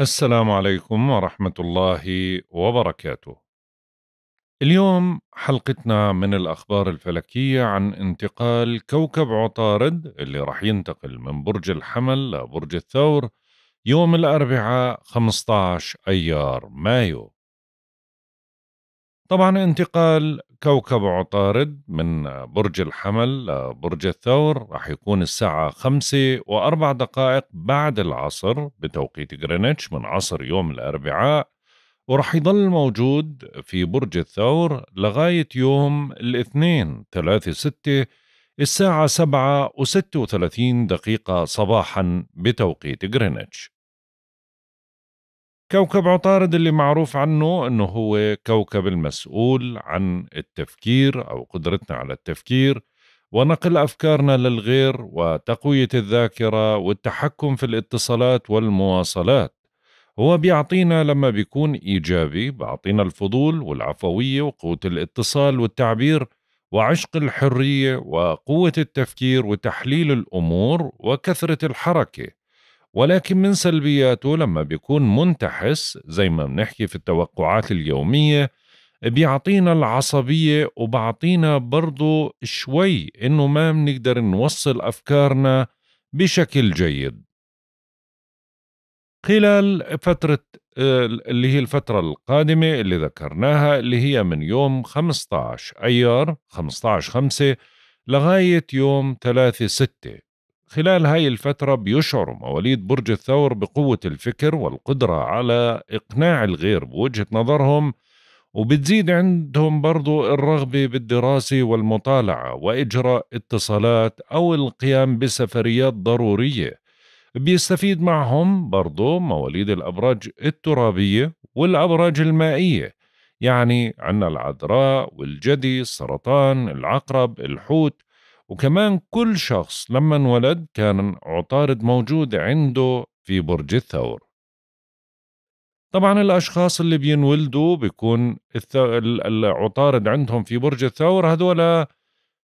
السلام عليكم ورحمة الله وبركاته. اليوم حلقتنا من الأخبار الفلكية عن انتقال كوكب عطارد اللي راح ينتقل من برج الحمل لبرج الثور يوم الأربعاء 15 أيار مايو. طبعا انتقال كوكب عطارد من برج الحمل لبرج الثور راح يكون الساعة خمسة وأربع دقائق بعد العصر بتوقيت غرينتش من عصر يوم الأربعاء وراح يضل موجود في برج الثور لغاية يوم الاثنين ثلاثة ستة الساعة سبعة وستة وثلاثين دقيقة صباحا بتوقيت غرينتش. كوكب عطارد اللي معروف عنه إنه هو كوكب المسؤول عن التفكير أو قدرتنا على التفكير ونقل أفكارنا للغير وتقوية الذاكرة والتحكم في الاتصالات والمواصلات. هو بيعطينا لما بيكون إيجابي بيعطينا الفضول والعفوية وقوة الاتصال والتعبير وعشق الحرية وقوة التفكير وتحليل الأمور وكثرة الحركة. ولكن من سلبياته لما بيكون منتحس زي ما بنحكي في التوقعات اليومية بيعطينا العصبية وبعطينا برضو شوي إنه ما بنقدر نوصل أفكارنا بشكل جيد. خلال فترة اللي هي الفترة القادمة اللي ذكرناها اللي هي من يوم 15 أيار 15 5 لغاية يوم 3 6 خلال هاي الفترة بيشعر مواليد برج الثور بقوة الفكر والقدرة على إقناع الغير بوجهة نظرهم وبتزيد عندهم برضو الرغبة بالدراسة والمطالعة وإجراء اتصالات أو القيام بسفريات ضرورية. بيستفيد معهم برضو مواليد الأبراج الترابية والأبراج المائية يعني عنا العذراء والجدي السرطان العقرب الحوت وكمان كل شخص لما انولد كان عطارد موجود عنده في برج الثور. طبعا الأشخاص اللي بينولدوا بيكون العطارد عندهم في برج الثور هذولا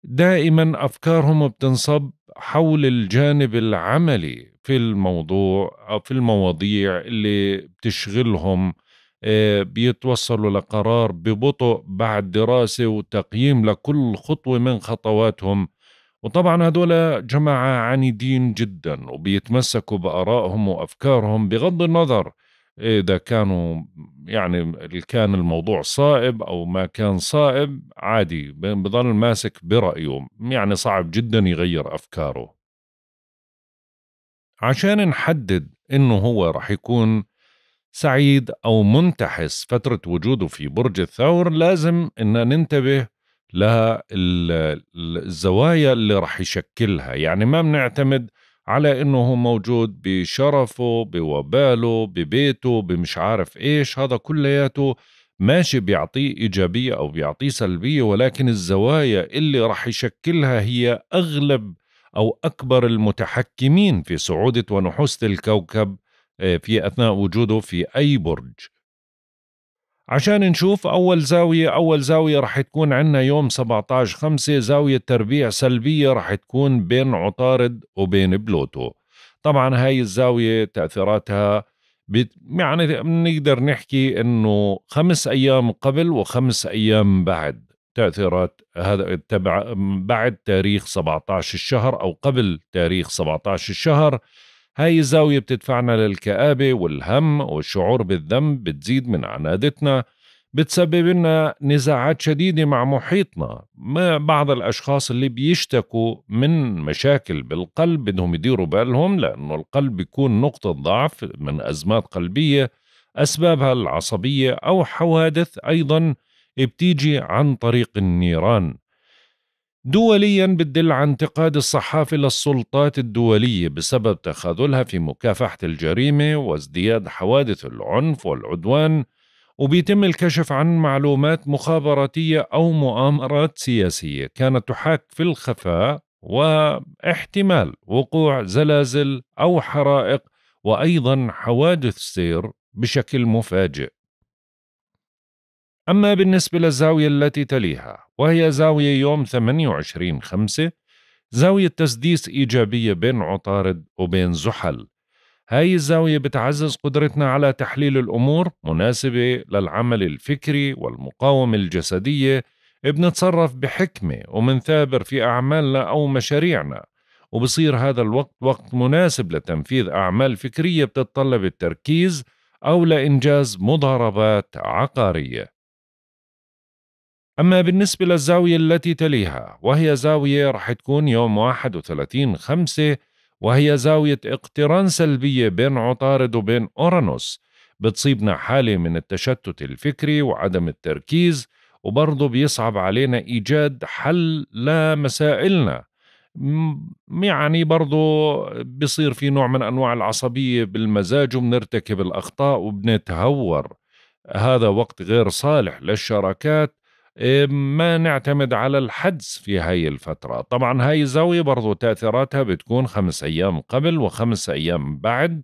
دائما أفكارهم بتنصب حول الجانب العملي في الموضوع أو في المواضيع اللي بتشغلهم آه، بيتوصلوا لقرار ببطء بعد دراسة وتقييم لكل خطوة من خطواتهم. وطبعا هدول جماعة عنيدين جدا وبيتمسكوا بآرائهم وأفكارهم بغض النظر إذا كانوا يعني كان الموضوع صائب أو ما كان صائب عادي بضل ماسك برأيه يعني صعب جدا يغير أفكاره. عشان نحدد إنه هو رح يكون سعيد أو منتحس فترة وجوده في برج الثور لازم إن ننتبه للزوايا اللي رح يشكلها. يعني ما بنعتمد على إنه هو موجود بشرفه بوباله ببيته بمش عارف إيش. هذا كلياته ماشي بيعطيه إيجابية أو بيعطيه سلبية ولكن الزوايا اللي رح يشكلها هي أغلب أو أكبر المتحكمين في صعودة ونحوسه الكوكب آه، في أثناء وجوده في أي برج. عشان نشوف أول زاوية أول زاوية رح تكون عنا يوم 17 خمسة زاوية تربيع سلبية رح تكون بين عطارد وبين بلوتو. طبعا هاي الزاوية تأثيراتها بت... يعني بنقدر نحكي إنه خمس أيام قبل وخمس أيام بعد تأثيرات هذا تبع بعد تاريخ 17 الشهر أو قبل تاريخ 17 الشهر. هاي الزاوية بتدفعنا للكآبة والهم والشعور بالذنب بتزيد من عنادتنا بتسبب لنا نزاعات شديدة مع محيطنا ما بعض الأشخاص اللي بيشتكوا من مشاكل بالقلب بدهم يديروا بالهم لأنه القلب بيكون نقطة ضعف من أزمات قلبية أسبابها العصبية أو حوادث أيضا بتيجي عن طريق النيران. دوليا بتدل عن انتقاد الصحافة للسلطات الدولية بسبب تخاذلها في مكافحة الجريمة وازدياد حوادث العنف والعدوان وبيتم الكشف عن معلومات مخابراتية أو مؤامرات سياسية كانت تحاك في الخفاء واحتمال وقوع زلازل أو حرائق وأيضا حوادث سير بشكل مفاجئ. أما بالنسبة للزاوية التي تليها وهي زاوية يوم 28 خمسة زاوية تسديس إيجابية بين عطارد وبين زحل. هاي الزاوية بتعزز قدرتنا على تحليل الأمور مناسبة للعمل الفكري والمقاومة الجسدية. بنتصرف بحكمة ومنثابر في أعمالنا أو مشاريعنا وبصير هذا الوقت وقت مناسب لتنفيذ أعمال فكرية بتتطلب التركيز أو لإنجاز مضاربات عقارية. أما بالنسبة للزاوية التي تليها وهي زاوية رح تكون يوم 31 خمسة وهي زاوية اقتران سلبية بين عطارد وبين أورانوس. بتصيبنا حالة من التشتت الفكري وعدم التركيز وبرضه بيصعب علينا إيجاد حل لمسائلنا. يعني برضو بصير في نوع من أنواع العصبية بالمزاج وبنرتكب الأخطاء وبنتهور. هذا وقت غير صالح للشراكات ما نعتمد على الحدس في هاي الفترة. طبعا هاي الزاوية برضو تأثيراتها بتكون خمس أيام قبل وخمس أيام بعد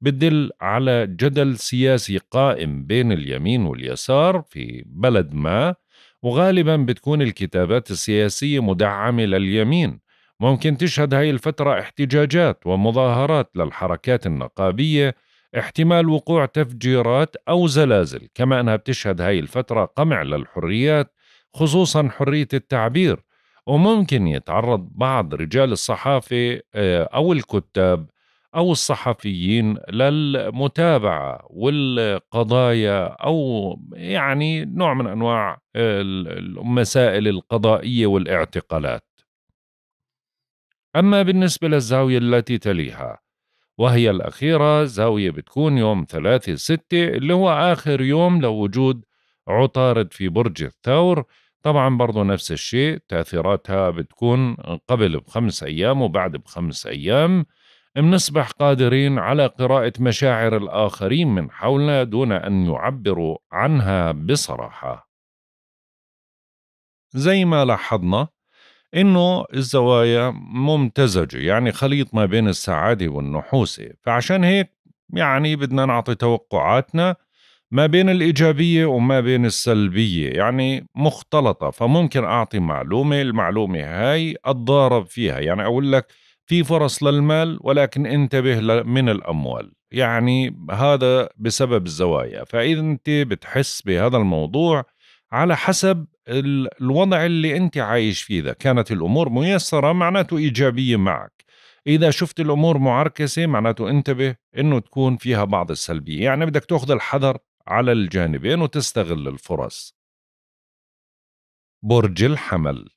بدل على جدل سياسي قائم بين اليمين واليسار في بلد ما وغالبا بتكون الكتابات السياسية مدعمة لليمين. ممكن تشهد هاي الفترة احتجاجات ومظاهرات للحركات النقابية احتمال وقوع تفجيرات أو زلازل كما أنها بتشهد هاي الفترة قمع للحريات خصوصا حرية التعبير. وممكن يتعرض بعض رجال الصحافة آه، أو الكتاب أو الصحفيين للمتابعة والقضايا أو يعني نوع من أنواع المسائل القضائية والاعتقالات. أما بالنسبة للزاوية التي تليها وهي الأخيرة زاوية بتكون يوم ثلاثة ستة اللي هو آخر يوم لوجود عطارد في برج الثور. طبعا برضو نفس الشيء تأثيراتها بتكون قبل بخمس أيام وبعد بخمس أيام. منصبح قادرين على قراءة مشاعر الآخرين من حولنا دون أن يعبروا عنها بصراحة. زي ما لاحظنا إنه الزوايا ممتزجة يعني خليط ما بين السعادة والنحوسة فعشان هيك يعني بدنا نعطي توقعاتنا ما بين الإيجابية وما بين السلبية يعني مختلطة. فممكن أعطي معلومة المعلومة هاي أتضارب فيها. يعني أقول لك في فرص للمال ولكن انتبه من الأموال. يعني هذا بسبب الزوايا. فإذا أنت بتحس بهذا الموضوع على حسب الوضع اللي أنت عايش فيه اذا كانت الأمور ميسرة معناته إيجابية معك. إذا شفت الأمور معركسة معناته انتبه إنه تكون فيها بعض السلبية. يعني بدك تأخذ الحذر على الجانبين وتستغل الفرص. برج الحمل.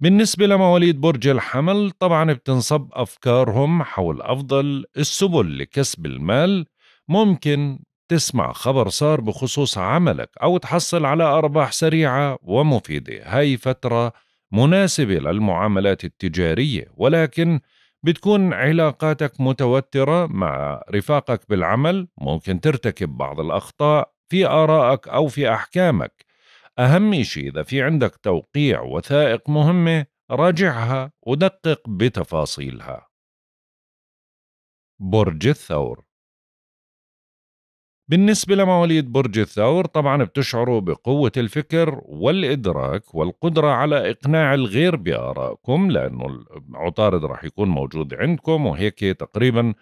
بالنسبة لمواليد برج الحمل طبعا بتنصب أفكارهم حول أفضل السبل لكسب المال. ممكن تسمع خبر صار بخصوص عملك أو تحصل على أرباح سريعة ومفيدة. هاي فترة مناسبة للمعاملات التجارية ولكن بتكون علاقاتك متوترة مع رفاقك بالعمل ممكن ترتكب بعض الأخطاء في آرائك أو في أحكامك. أهم شيء إذا في عندك توقيع وثائق مهمة راجعها ودقق بتفاصيلها. برج الثور بالنسبة لمواليد برج الثور طبعا بتشعروا بقوة الفكر والإدراك والقدرة على إقناع الغير بآرائكم لأنه العطارد راح يكون موجود عندكم وهيك تقريبا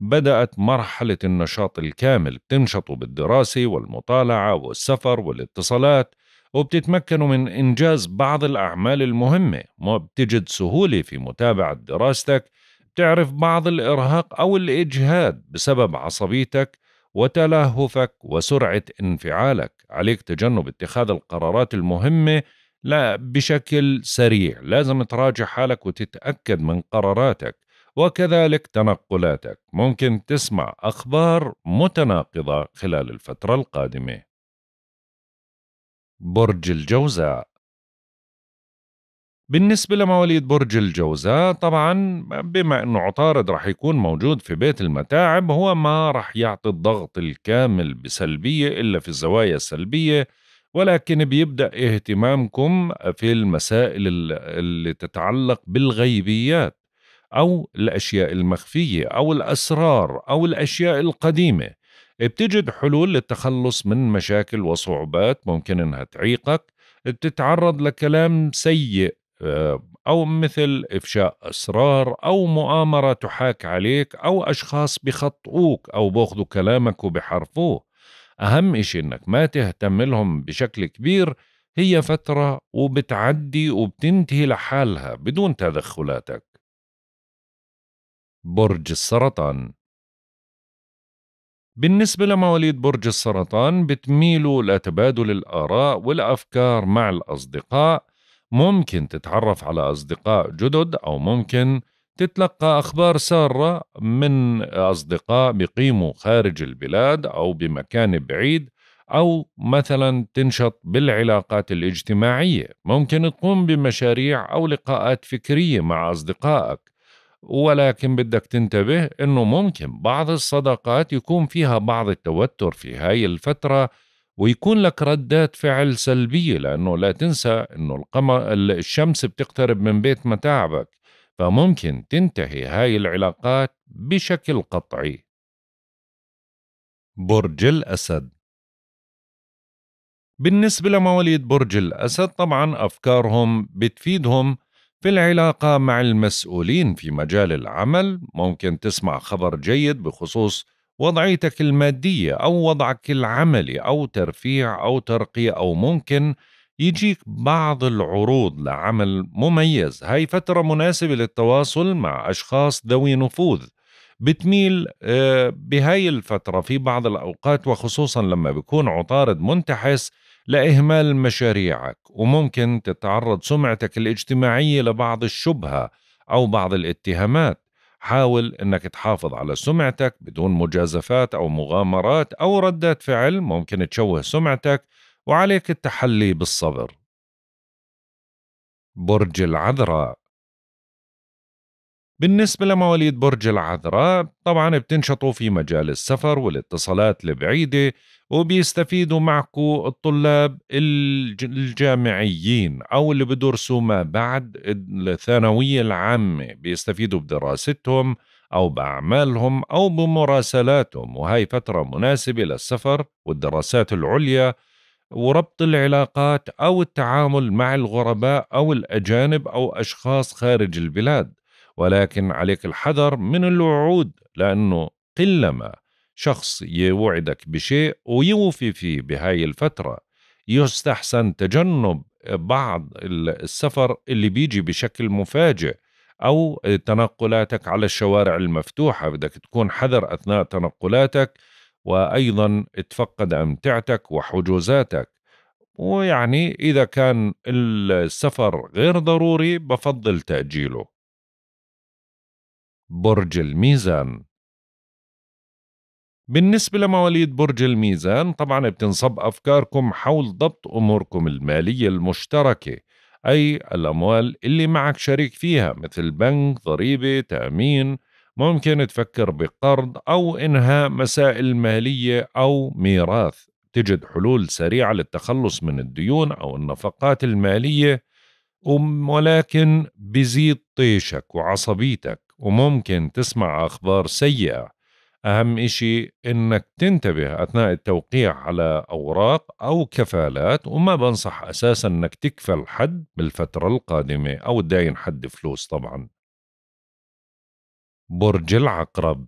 بدأت مرحلة النشاط الكامل. بتنشطوا بالدراسة والمطالعة والسفر والاتصالات وبتتمكنوا من إنجاز بعض الأعمال المهمة. بتجد سهولة في متابعة دراستك بتعرف بعض الإرهاق أو الإجهاد بسبب عصبيتك وتلهفك وسرعة انفعالك. عليك تجنب اتخاذ القرارات المهمة لا بشكل سريع. لازم تراجع حالك وتتأكد من قراراتك وكذلك تنقلاتك. ممكن تسمع أخبار متناقضة خلال الفترة القادمة. برج الجوزاء. بالنسبة لمواليد برج الجوزاء طبعا بما أنه عطارد رح يكون موجود في بيت المتاعب هو ما رح يعطي الضغط الكامل بسلبية إلا في الزوايا السلبية ولكن بيبدأ اهتمامكم في المسائل اللي تتعلق بالغيبيات أو الأشياء المخفية أو الأسرار أو الأشياء القديمة. بتجد حلول للتخلص من مشاكل وصعوبات ممكن إنها تعيقك بتتعرض لكلام سيء أو مثل إفشاء أسرار أو مؤامرة تحاك عليك أو أشخاص بخطئوك أو بأخذوا كلامك وبحرفوه أهم إشي إنك ما تهتم لهم بشكل كبير هي فترة وبتعدي وبتنتهي لحالها بدون تدخلاتك. برج السرطان. بالنسبة لمواليد برج السرطان بتميلوا لتبادل الآراء والأفكار مع الأصدقاء ممكن تتعرف على أصدقاء جدد أو ممكن تتلقى أخبار سارة من أصدقاء بقيموا خارج البلاد أو بمكان بعيد أو مثلا تنشط بالعلاقات الاجتماعية. ممكن تقوم بمشاريع أو لقاءات فكرية مع أصدقائك. ولكن بدك تنتبه إنه ممكن بعض الصداقات يكون فيها بعض التوتر في هاي الفترة ويكون لك ردات فعل سلبية لأنه لا تنسى أنه القمر الشمس بتقترب من بيت متاعبك فممكن تنتهي هاي العلاقات بشكل قطعي. برج الأسد. بالنسبة لمواليد برج الأسد طبعا أفكارهم بتفيدهم في العلاقة مع المسؤولين في مجال العمل. ممكن تسمع خبر جيد بخصوص وضعيتك المادية أو وضعك العملي أو ترفيع أو ترقية أو ممكن يجيك بعض العروض لعمل مميز. هاي فترة مناسبة للتواصل مع أشخاص ذوي نفوذ. بتميل آه، بهاي الفترة في بعض الأوقات وخصوصا لما بيكون عطارد منتحس لإهمال مشاريعك وممكن تتعرض سمعتك الاجتماعية لبعض الشبهة أو بعض الاتهامات. حاول إنك تحافظ على سمعتك بدون مجازفات أو مغامرات أو ردات فعل ممكن تشوه سمعتك وعليك التحلي بالصبر. برج العذراء. بالنسبة لمواليد برج العذراء طبعا بتنشطوا في مجال السفر والاتصالات البعيدة وبيستفيدوا معكم الطلاب الجامعيين أو اللي بدرسوا ما بعد الثانوية العامة. بيستفيدوا بدراستهم أو بأعمالهم أو بمراسلاتهم وهي فترة مناسبة للسفر والدراسات العليا وربط العلاقات أو التعامل مع الغرباء أو الأجانب أو أشخاص خارج البلاد. ولكن عليك الحذر من الوعود لأنه قلما شخص يوعدك بشيء ويوفي فيه بهاي الفترة يستحسن تجنب بعض السفر اللي بيجي بشكل مفاجئ أو تنقلاتك على الشوارع المفتوحة. بدك تكون حذر أثناء تنقلاتك وأيضا تفقد أمتعتك وحجوزاتك. ويعني إذا كان السفر غير ضروري بفضل تأجيله. برج الميزان. بالنسبة لمواليد برج الميزان طبعا بتنصب أفكاركم حول ضبط أموركم المالية المشتركة أي الأموال اللي معك شريك فيها مثل بنك ضريبة تأمين ممكن تفكر بقرض أو إنهاء مسائل مالية أو ميراث. تجد حلول سريعة للتخلص من الديون أو النفقات المالية ولكن بزيد طيشك وعصبيتك. وممكن تسمع أخبار سيئة. أهم إشي إنك تنتبه أثناء التوقيع على أوراق أو كفالات وما بنصح أساسا إنك تكفل حد بالفترة القادمة أو تداين حد فلوس طبعا. برج العقرب.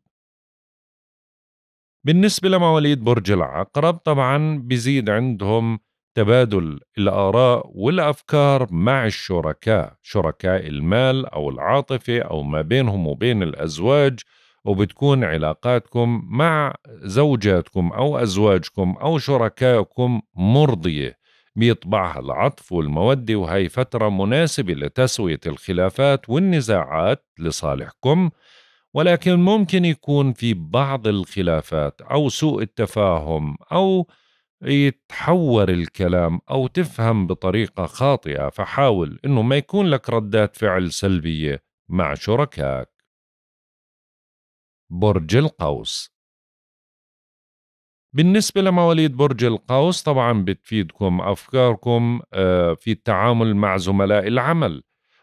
بالنسبة لمواليد برج العقرب طبعا بيزيد عندهم تبادل الآراء والأفكار مع الشركاء شركاء المال أو العاطفة أو ما بينهم وبين الأزواج وبتكون علاقاتكم مع زوجاتكم أو أزواجكم أو شركائكم مرضية. بيطبعها العطف والمودة وهي فترة مناسبة لتسوية الخلافات والنزاعات لصالحكم. ولكن ممكن يكون في بعض الخلافات أو سوء التفاهم أو يتحور الكلام أو تفهم بطريقة خاطئة فحاول إنه ما يكون لك ردات فعل سلبية مع شركائك برج القوس. بالنسبة لمواليد برج القوس طبعا بتفيدكم أفكاركم آه، في التعامل مع زملاء العمل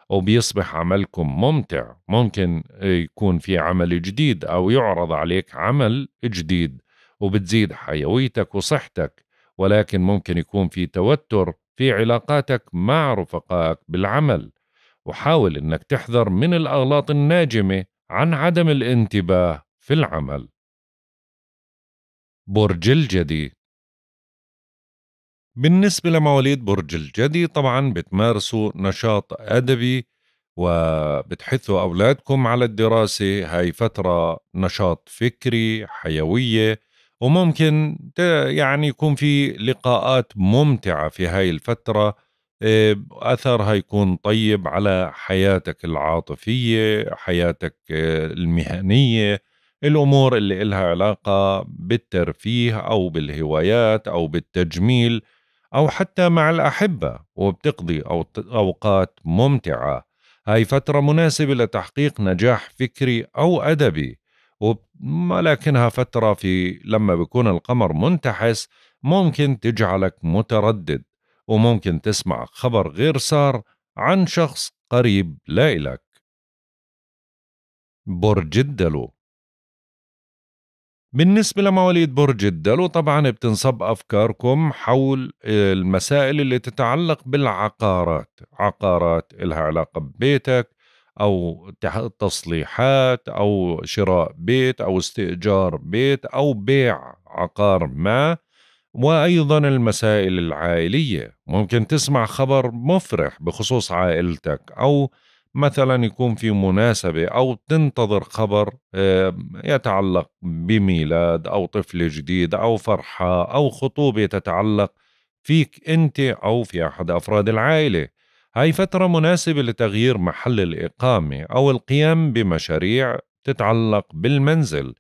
وبيصبح عملكم ممتع. ممكن يكون في عمل جديد أو يعرض عليك عمل جديد وبتزيد حيويتك وصحتك. ولكن ممكن يكون في توتر في علاقاتك مع رفقائك بالعمل. وحاول إنك تحذر من الأغلاط الناجمة عن عدم الانتباه في العمل. برج الجدي بالنسبة لمواليد برج الجدي طبعا بتمارسوا نشاط أدبي وبتحثوا أولادكم على الدراسة. هاي فترة نشاط فكري حيوية وممكن يعني يكون في لقاءات ممتعة في هاي الفترة آه، أثرها يكون طيب على حياتك العاطفية حياتك آه، المهنية الأمور اللي إلها علاقة بالترفيه أو بالهوايات أو بالتجميل أو حتى مع الأحبة وبتقضي أوقات ممتعة. هاي فترة مناسبة لتحقيق نجاح فكري أو أدبي. ولكنها فترة في لما بيكون القمر منتحس ممكن تجعلك متردد وممكن تسمع خبر غير سار عن شخص قريب لا إلك برج الدلو. بالنسبة لمواليد برج الدلو طبعا بتنصب أفكاركم حول المسائل اللي تتعلق بالعقارات عقارات إلها علاقة ببيتك أو تصليحات أو شراء بيت أو استئجار بيت أو بيع عقار ما وأيضا المسائل العائلية. ممكن تسمع خبر مفرح بخصوص عائلتك أو مثلا يكون في مناسبة أو تنتظر خبر يتعلق بميلاد أو طفل جديد أو فرحة أو خطوبة تتعلق فيك أنت أو في أحد أفراد العائلة. هاي فترة مناسبة لتغيير محل الإقامة أو القيام بمشاريع تتعلق بالمنزل.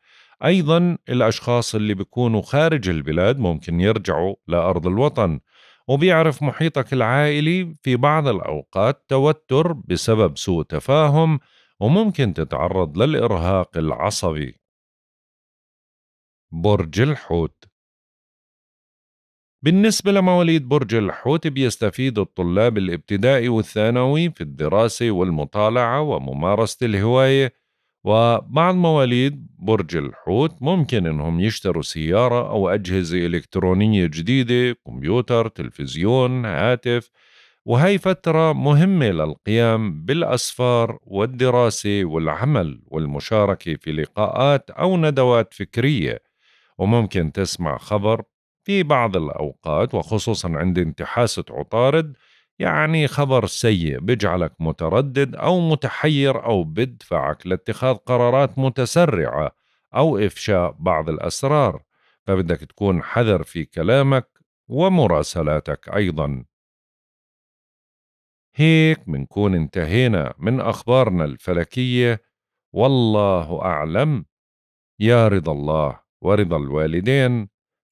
أيضا الأشخاص اللي بيكونوا خارج البلاد ممكن يرجعوا لأرض الوطن وبيعرف محيطك العائلي في بعض الأوقات توتر بسبب سوء تفاهم وممكن تتعرض للإرهاق العصبي. برج الحوت بالنسبة لمواليد برج الحوت بيستفيد الطلاب الابتدائي والثانوي في الدراسة والمطالعة وممارسة الهواية. وبعض مواليد برج الحوت ممكن إنهم يشتروا سيارة أو أجهزة إلكترونية جديدة كمبيوتر تلفزيون هاتف. وهي فترة مهمة للقيام بالأسفار والدراسة والعمل والمشاركة في لقاءات أو ندوات فكرية. وممكن تسمع خبر في بعض الأوقات وخصوصا عند انتحاسة عطارد يعني خبر سيء بيجعلك متردد أو متحير أو بدفعك لاتخاذ قرارات متسرعة أو إفشاء بعض الأسرار. فبدك تكون حذر في كلامك ومراسلاتك أيضا. هيك منكون انتهينا من أخبارنا الفلكية. والله أعلم. يا رضا الله ورضا الوالدين.